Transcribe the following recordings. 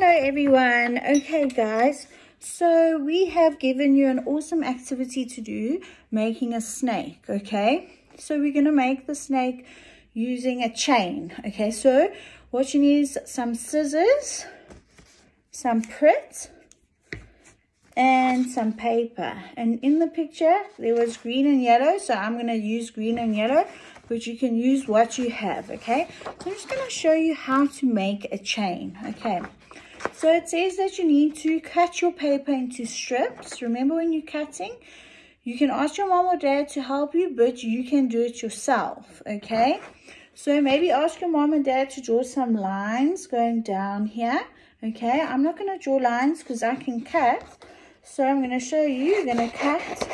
Hello everyone. Okay guys, so we have given you an awesome activity to do, making a snake, okay? So we're going to make the snake using a chain, okay? So what you need is some scissors, some Pritt, and some paper. And in the picture, there was green and yellow, so I'm going to use green and yellow, but you can use what you have, okay? So I'm just going to show you how to make a chain, okay? So it says that you need to cut your paper into strips. Remember when you're cutting, you can ask your mom or dad to help you, but you can do it yourself, okay? So maybe ask your mom and dad to draw some lines going down here, okay? I'm not going to draw lines because I can cut. So I'm going to show you, you're going to cut.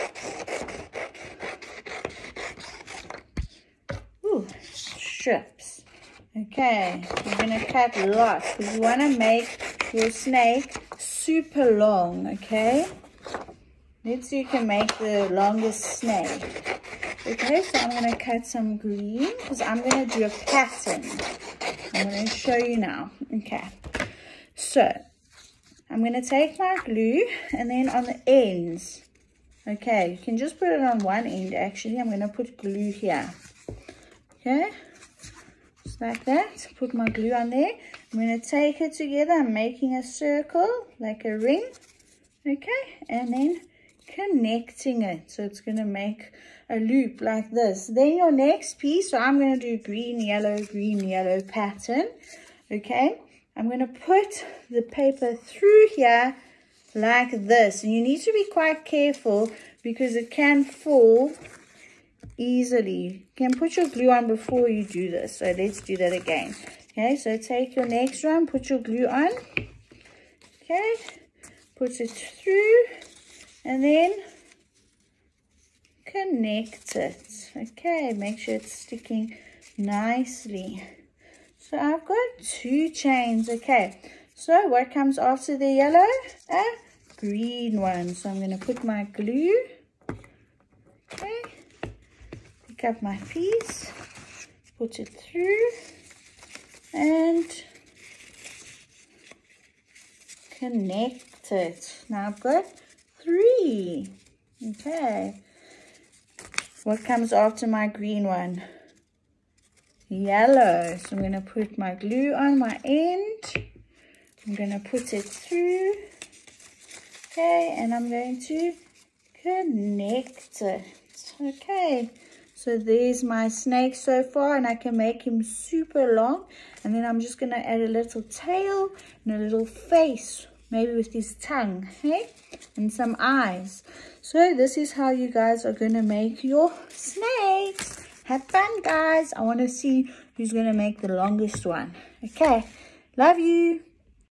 Ooh, strips. Okay, you're going to cut lots because you want to make your snake super long, okay? Let's see you can make the longest snake. Okay, so I'm going to cut some green because I'm going to do a pattern. I'm going to show you now. Okay, so I'm going to take my glue and then on the ends, okay, you can just put it on one end actually. I'm going to put glue here. Okay, just like that. Put my glue on there. I'm going to take it together. I'm making a circle like a ring. Okay. And then connecting it. So it's going to make a loop like this. Then your next piece. So I'm going to do green, yellow, green, yellow pattern. Okay. I'm going to put the paper through here like this. And you need to be quite careful because it can fall easily. You can put your glue on before you do this. So let's do that again. Okay, so take your next one, put your glue on. Okay, put it through and then connect it. Okay, make sure it's sticking nicely. So I've got two chains. Okay, so what comes after the yellow? A green one. So I'm going to put my glue. Okay, pick up my piece, put it through and connect it. Now I've got three. Okay. What comes after my green one? Yellow. So I'm going to put my glue on my end. I'm going to put it through. Okay, and I'm going to connect it. Okay. So there's my snake so far and I can make him super long. And then I'm just going to add a little tail and a little face, maybe with his tongue, hey? And some eyes. So this is how you guys are going to make your snakes. Have fun, guys. I want to see who's going to make the longest one. Okay. Love you.